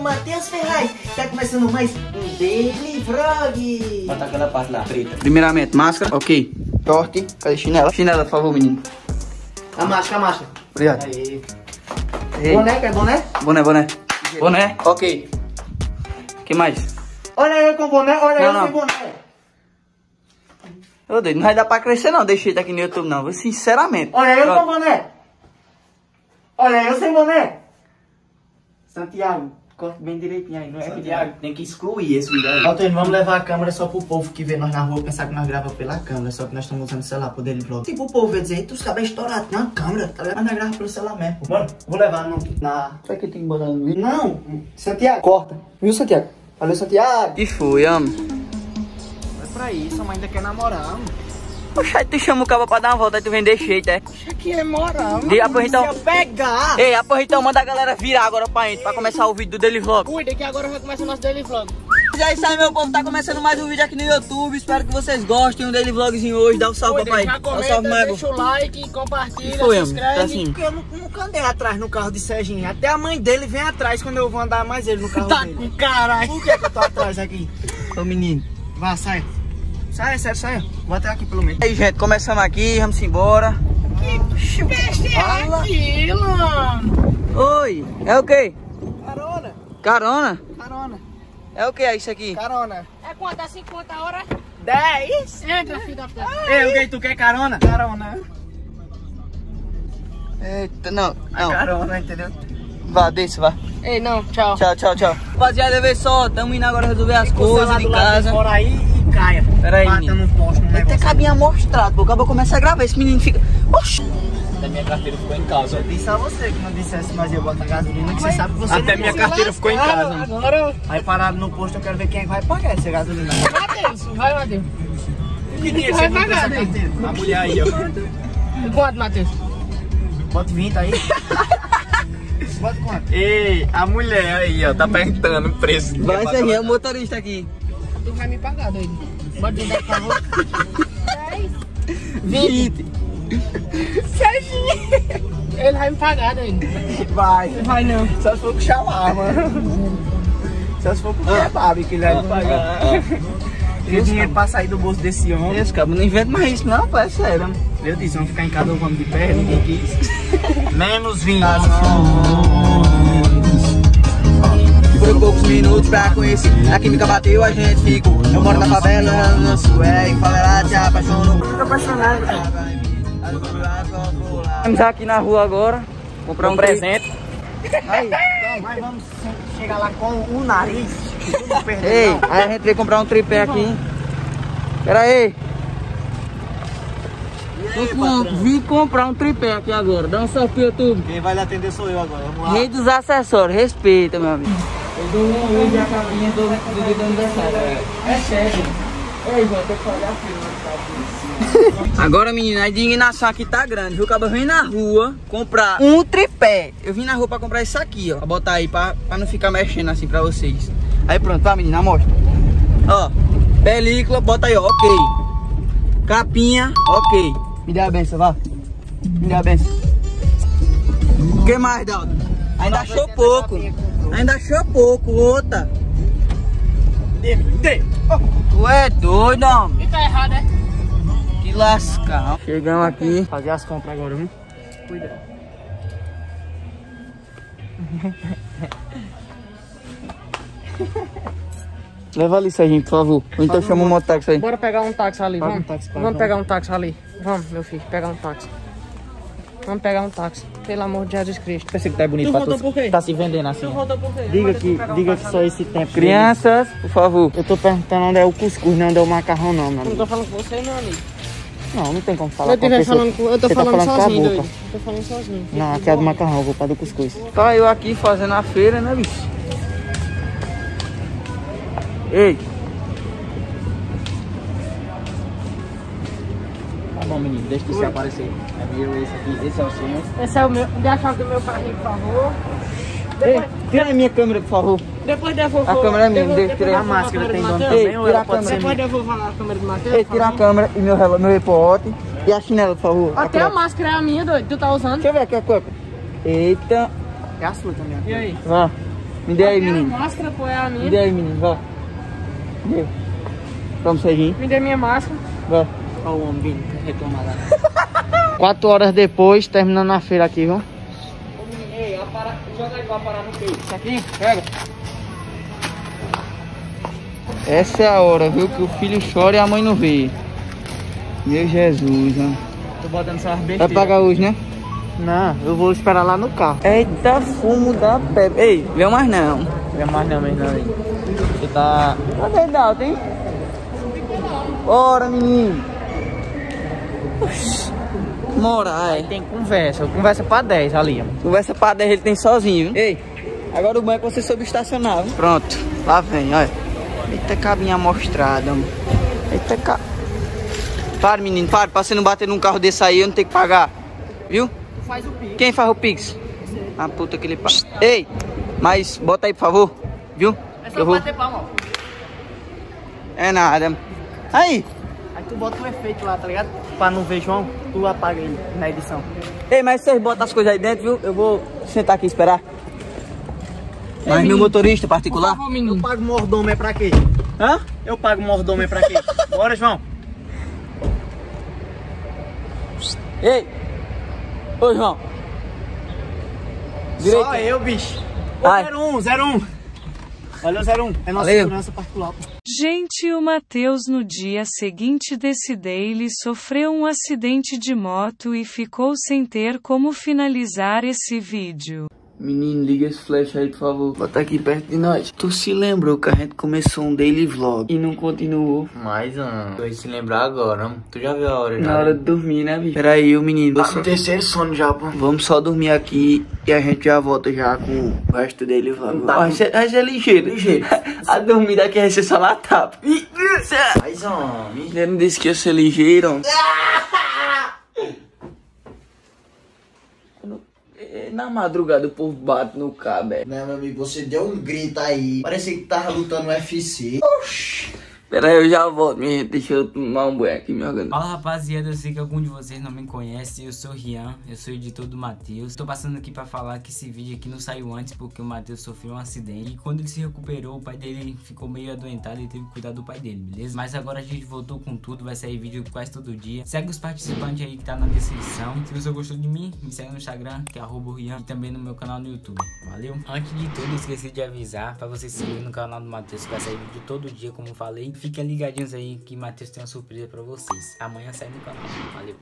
Matheus Ferraz. Tá começando mais um Daily Vlog. Bota aquela parte lá, preta. Primeiramente, máscara, ok. Torte, cadê chinela? Chinela, por favor, menino. A máscara, a máscara. Obrigado. Ei. Boné, quer boné? Boné, boné. Boné, ok. que mais? Olha eu com boné, olha Não, eu não. sem boné. Ô, doido, não vai dar pra crescer não, deixa ele aqui no YouTube não, sinceramente. Olha eu Pronto. com boné. Olha eu sem boné. Santiago, corta bem direitinho aí, não é Santiago, tem que excluir esse vídeo aí. Antônio, vamos levar a câmera só pro povo que vê nós na rua pensar que nós gravamos pela câmera, só que nós estamos usando o celular pro dele vlog. Tipo, o povo vai dizer, "Eita, os cabos estourados na câmera, tá ligado? Mas nós gravamos pelo celular mesmo. pô. Mano, vou levar no, na... Será que tem que botar no vídeo? Não, Santiago, corta. Viu, Santiago? Valeu, Santiago. Que foi, amo? É pra isso, a mãe ainda quer namorar, mano. Poxa, aí tu chama o cabo pra dar uma volta, aí tu vem de jeito, é? Isso aqui é moral, E após então... Pegar... Ei, após então, manda a galera virar agora pra gente, pra começar o vídeo do Daily Vlog. Cuida que agora vai começar o nosso daily vlog. E é isso aí, meu povo, tá começando mais um vídeo aqui no YouTube, espero que vocês gostem, um Daily Vlogzinho hoje, dá um salve, Cuida, papai. já Dá um comenta, salve, Mago. deixa o like, compartilha, Que foi, se amo? inscreve. Tá assim. Porque eu nu- nunca andei atrás no carro de Serginho. Até a mãe dele vem atrás quando eu vou andar mais ele no carro Tá dele. com caralho. Por que, que eu tô atrás aqui? Ô, menino. Vá, sai. Sai, sério, sai. Vou até aqui pelo meio. E aí, gente, começamos aqui, vamos embora. Peste é aquilo, mano. Oi, é o quê? Carona, Carona? carona, É o que é isso aqui? carona. É quanto? É 50 horas? 10? Entra, filho da puta. Ei, o que tu quer carona? Carona. Eita, não, não. Carona, entendeu? Vá, desce, vá. Ei, não, tchau. Tchau, tchau, tchau. Rapaziada, vê só, tamo indo agora resolver as coisas de casa. Fora aí caia. Pera aí, Bata num poste, num Tem que ter cabinho amostrado, pô. Acabou começa a gravar, esse menino fica... Oxi! Até minha carteira ficou em casa. Eu disse a você que não dissesse, mas eu boto a gasolina, que você sabe que você Até não minha carteira ficou em casa. Agora, Aí parado no posto, eu quero ver quem é que vai pagar essa gasolina. Matheus, vai, Matheus. Que dinheiro Vai você botou pagar, essa né? carteira? A mulher aí, ó. Quanto, Matheus? Bota 20 aí. Bota quanto? Ei, a mulher aí, ó, tá perguntando o preço. Vai, Serginho, é o motorista aqui. Tu vai me pagar, doido. Bota 10, por favor. 20. Ele vai me pagar, doido. Vai. Vai não. Só se for com shawarma. Só se for com kebab que ele vai pagar. Tem dinheiro pra sair do bolso desse homem. Esse cabo não inventa mais isso não, pô, é sério. Eu disse, vamos ficar em casa, vamos de pé, ninguém quis. Menos 20. Foi poucos minutos pra conhecer. A química bateu, a gente ficou. Eu moro na favela, no sul, é, em favela se apaixonou. Tô apaixonado. Estamos aqui na rua agora. Comprar um presente. Aí, então, mas vamos chegar lá com o nariz. Ei, aí a gente veio comprar um tripé aqui. Pera aí. Vim com- Vim comprar um tripé aqui agora. Dá um salve pro YouTube. Quem vai lhe atender sou eu agora. Vamos lá. Rei dos acessórios, respeita, meu amigo. Eu dou um a cabinha do, do dia do aniversário. É sério. Ei, João, tem que fazer a fila. Agora, menina, a indignação aqui tá grande, viu? Acaba vim na rua comprar um tripé. Eu vim na rua pra comprar isso aqui, ó. Pra botar aí, pra, pra não ficar mexendo assim pra vocês. Aí pronto, vai, menina, mostra. Ó, película, bota aí, ó, ok. Capinha, ok. Me dê a benção, vá. Me dê a benção. O que mais, Daldo? Ainda achou pouco. Ainda achou pouco, outra. Tu é doido, homem. E tá errado, é? Que lascar. Chegamos aqui. Fazer as compras agora, viu? Cuida. Leva ali, Serginho, por favor. Ou então chama o mototáxi aí. Bora pegar um táxi ali, vamos. um táxi vamos pegar um táxi ali. Vamos, meu filho, pegar um táxi. Vamos pegar um táxi. Pelo amor de Jesus Cristo. Pensei que tá bonito Tu pra voltou tu. por quê? Tá se vendendo assim. voltou por quê? Diga que, diga que só esse tempo. Crianças, por favor. Eu tô perguntando onde é o cuscuz, não onde é o macarrão, não, meu Eu não amigo. tô falando com você, meu amigo. Não, não tem como falar Eu, com pessoa. falando com, eu tô Você tá falando, falando com a sozinho, boca. doido. Tô falando sozinho. Não, aqui é do macarrão, eu vou pra do cuscuz. Tá eu aqui fazendo a feira, né, bicho? Ei, bom, menino, deixa tu se aparecer. É meu, esse aqui, esse é o seu. Esse é o meu. Deixa a chave do meu carrinho, por favor. ei, tira a minha câmera, por favor. Depois devolvo. A câmera é minha, devolvo- deixa tirar depois a máscara, câmera tem do dono também, ou ela pode ser Depois devolvo a câmera do Matheus. Ei, tira a câmera e meu, relo- meu repote. E a chinela, por favor. Até a cueca. máscara é a minha, doido. Tu tá usando? Deixa eu ver aqui a cueca. Eita. É a sua também. E aí? Vá. Me dê aí, menino. máscara, pô, é a Me minha. dê aí, menino, vá. Me dê. Vamos, Serginho. Me dê minha máscara. Vá. Olha o homem vindo reclamar. Quatro horas depois, terminando a feira aqui, viu? Ei, a para... joga aí pra parar no peito. Isso aqui, pega. Essa é a hora, viu? Que o filho chora e a mãe não vê. Meu Jesus, ó. Tô botando essas Vai besteiras. pagar hoje, né? Não, eu vou esperar lá no carro. Eita, fumo da pepe. Ei, vê mais não. É mais não, mas não. Você tá... Cadê Dalton, hein? Bora, menino. Oxi. Morai. Tem conversa, conversa pra 10 ali, ó. Conversa pra 10 ele tem sozinho, viu? Ei, agora o banho é que você soube estacionar, viu? Pronto, lá vem, olha. Eita cabinha amostrada, mano. Eita ca... Para, menino, para. Pra você não bater num carro desse aí, eu não tenho que pagar. Viu? Tu faz o pico. Quem faz o Pix? A puta que ele paga. Ei, mas bota aí, por favor. Viu? É só eu vou... bater palma, ó. É nada. Aí. Aí tu bota um efeito lá, tá ligado? Pra não ver João, tu apaga ele na edição. Ei, mas vocês botam as coisas aí dentro, viu? Eu vou sentar aqui e esperar. Mas meu motorista particular? Eu pago mordomo é pra quê? Hã? Eu pago mordomo é pra quê? Bora, João. Ei! Ô, João. Só eu, bicho. Ô, Ai. 01, 01. Valeu, 01. É nossa Valeu. segurança particular. Gente, o Matheus no dia seguinte desse daily sofreu um acidente de moto e ficou sem ter como finalizar esse vídeo. Menino, liga esse flash aí, por favor. Bota aqui perto de nós. Tu se lembrou que a gente começou um daily vlog e não continuou? Mas, ah, tu vai se lembrar agora. hein? Tu já viu a hora? Na hora de dormir, né, bicho? Peraí, o menino. Tá no terceiro sono já, pô. Vamos só dormir aqui e a gente já volta já com o resto dele vlog. Tá. Vai ser, vai ser ligeiro. Ligeiro. a dormida aqui vai ser só na tapa. Ih, ih, Mas, homem. Ele não disse que ia ser ligeiro. É, Na madrugada o povo bate no cabo, é. Né, meu amigo, você deu um grito aí. Parecia que tava lutando no UFC. Pera eu já volto, gente. Deixa eu tomar um banho aqui, me. Fala rapaziada, eu sei que algum de vocês não me conhece, eu sou o Rian, eu sou editor do Matheus. Tô passando aqui pra falar que esse vídeo aqui não saiu antes porque o Matheus sofreu um acidente. E quando ele se recuperou, o pai dele ficou meio adoentado e teve que cuidar do pai dele, beleza? Mas agora a gente voltou com tudo, vai sair vídeo quase todo dia. Segue os participantes aí que tá na descrição. Se você gostou de mim, me segue no Instagram, que é arroba Rian, e também no meu canal no YouTube. Valeu? Antes de tudo, esqueci de avisar pra você se inscrever no canal do Matheus, que vai sair vídeo todo dia, como falei. Fiquem ligadinhos aí que Matheus tem uma surpresa pra vocês. Amanhã sai no canal. Valeu.